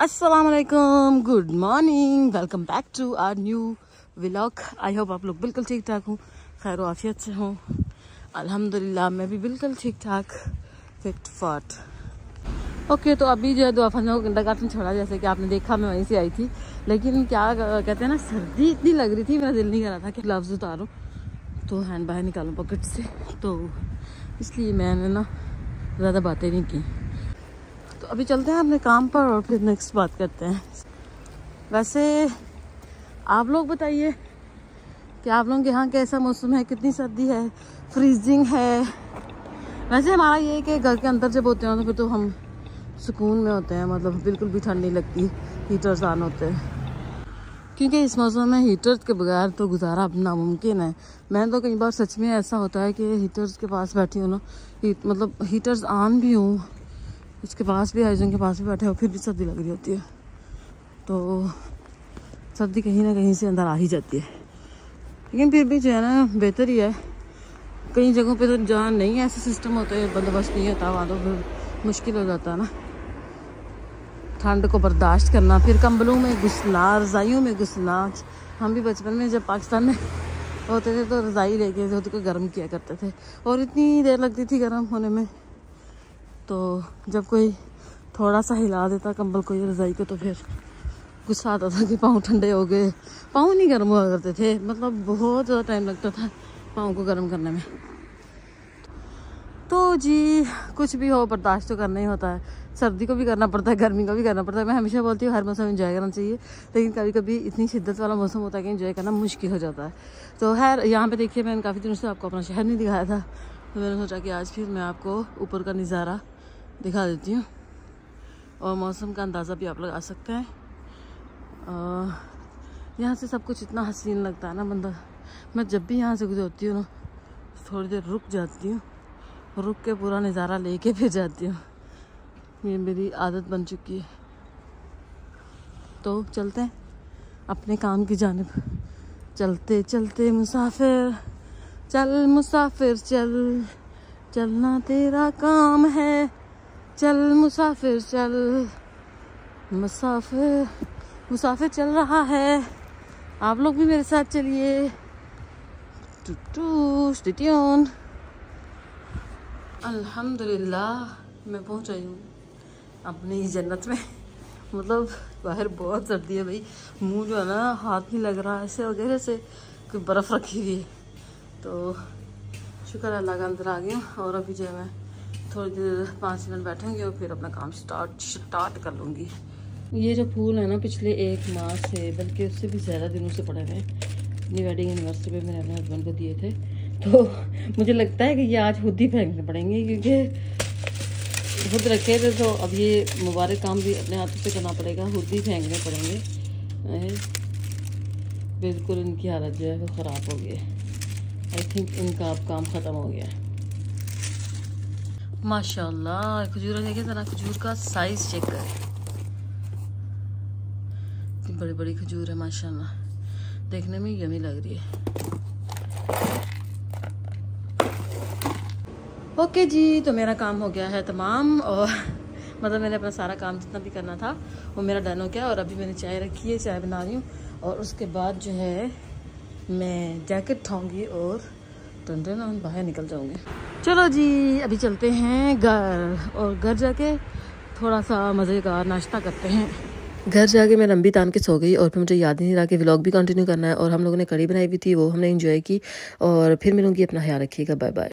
अस्सलाम वालेकुम good morning welcome back to our new vlog I hope आप लोग बिल्कुल ठीक ठाक हूँ। खैर आफियत से हूँ। अल्हम्दुलिल्लाह, मैं भी बिल्कुल ठीक ठाक। फिट फाट ओके तो अभी जो है दो फंजों को किंडर छोड़ा, जैसे कि आपने देखा, मैं वहीं से आई थी। लेकिन क्या कहते हैं ना, सर्दी इतनी लग रही थी, मेरा दिल नहीं कर रहा था कि ग्लव्स उतारूँ। तो हैंड बाहर निकालूँ पॉकेट से। तो इसलिए मैंने ना ज़्यादा बातें नहीं की। तो अभी चलते हैं अपने काम पर और फिर नेक्स्ट बात करते हैं। वैसे, आप लोग बताइए कि आप लोगों के यहाँ कैसा मौसम है, कितनी सर्दी है फ्रीजिंग है? वैसे हमारा ये है कि घर के अंदर जब होते हैं तो फिर तो हम सुकून में होते हैं मतलब बिल्कुल भी ठंड नहीं लगती हीटर्स ऑन होते हैं। क्योंकि इस मौसम में हीटर्स के बगैर तो गुजारा नामुमकिन है। मैं तो कई बार सच में ऐसा होता है कि हीटर्स के पास बैठी हूँ ना मतलब हीटर्स ऑन भी हूँ उसके पास भी आयोजन के पास भी बैठे हो फिर भी सर्दी लग रही होती है। तो सर्दी कहीं ना कहीं से अंदर आ ही जाती है। लेकिन फिर भी जो है ना, बेहतर ही है। कई जगहों पे तो जहाँ नहीं ऐसे सिस्टम होते, बंदोबस्त नहीं होता, वहाँ तो फिर मुश्किल हो जाता है ना। ठंड को बर्दाश्त करना, फिर कंबलों में घुसना रज़ाइयों में घुसना हम भी बचपन में, जब पाकिस्तान में होते थे तो रज़ाई लेके, खुद को गर्म किया करते थे। और इतनी देर लगती थी गर्म होने में। तो जब कोई थोड़ा सा हिला देता कंबल को या रज़ाई को तो फिर गुस्सा आता था कि पाँव ठंडे हो गए। पाँव नहीं गर्म हुआ करते थे मतलब बहुत ज़्यादा टाइम लगता था पाँव को गर्म करने में। तो जी, कुछ भी हो, बर्दाश्त तो करना ही होता है। सर्दी को भी करना पड़ता है, गर्मी को भी करना पड़ता है। मैं हमेशा बोलती हूँ, हर मौसम इन्जॉय करना चाहिए, लेकिन कभी कभी इतनी शिद्दत वाला मौसम होता है कि इन्जॉय करना मुश्किल हो जाता है। तो खैर, यहाँ पे देखिए, मैंने काफ़ी दिनों से आपको अपना शहर नहीं दिखाया था। तो मैंने सोचा कि आज फिर मैं आपको ऊपर का नज़ारा दिखा देती हूँ। और मौसम का अंदाज़ा भी आप लगा सकते हैं। यहाँ से सब कुछ इतना हसीन लगता है ना बंदा। मैं जब भी यहाँ से गुजरती हूँ ना, थोड़ी देर रुक जाती हूँ। रुक के पूरा नज़ारा लेके फिर जाती हूँ। ये मेरी आदत बन चुकी है। तो चलते हैं अपने काम की जानब। चलते चलते मुसाफिर। चल मुसाफिर, चल। चलना तेरा काम है। चल मुसाफिर चल। मुसाफिर मुसाफिर चल रहा है। आप लोग भी मेरे साथ चलिए। अल्हम्दुलिल्लाह, मैं पहुँच आई हूँ अपनी जन्नत में। मतलब बाहर बहुत सर्दी है भाई। मुँह जो है ना, हाथ नहीं लग रहा है ऐसे वगैरह से कोई बर्फ़ रखी हुई है। तो शुक्र अल्लाह का अंदर आ गया और अभी जो है मैं थोड़ी देर पाँच मिनट बैठूँगी और फिर अपना काम स्टार्ट स्टार्ट कर लूँगी। ये जो फूल है ना, पिछले एक माह से, बल्कि उससे भी ज़्यादा दिनों से पड़े हुए अपनी वेडिंग एनिवर्सरी पे मैंने अपने हस्बैंड को दिए थे। तो मुझे लगता है कि ये आज खुद ही फेंकने पड़ेंगे, क्योंकि खुद रखे थे तो अब ये मुबारक काम भी अपने हाथों से करना पड़ेगा, खुद ही फेंकने पड़ेंगे। बिल्कुल इनकी हालत जो है वो ख़राब हो गई आई थिंक इनका अब काम ख़त्म हो गया माशाल्लाह, खजूर देखे ज़रा खजूर का साइज़ चेक करें। बड़ी बड़ी खजूर है, माशाल्लाह। देखने में यमी लग रही है। ओके जी तो मेरा काम हो गया है तमाम, और मतलब मैंने अपना सारा काम जितना भी करना था, वो मेरा डन हो गया, और अभी मैंने चाय रखी है, चाय बना रही हूँ, और उसके बाद जो है मैं जैकेट उठाऊँगी और टन बाहर निकल जाऊँगी। चलो जी, अभी चलते हैं घर और घर जाके थोड़ा सा मज़े का नाश्ता करते हैं। घर जाके मैं लंबी तान के सो गई और फिर मुझे याद नहीं रहा कि व्लॉग भी कंटिन्यू करना है और हम लोगों ने कड़ी बनाई हुई थी, वो हमने इन्जॉय की और फिर मिलूँगी अपना ख्याल रखिएगा बाय बाय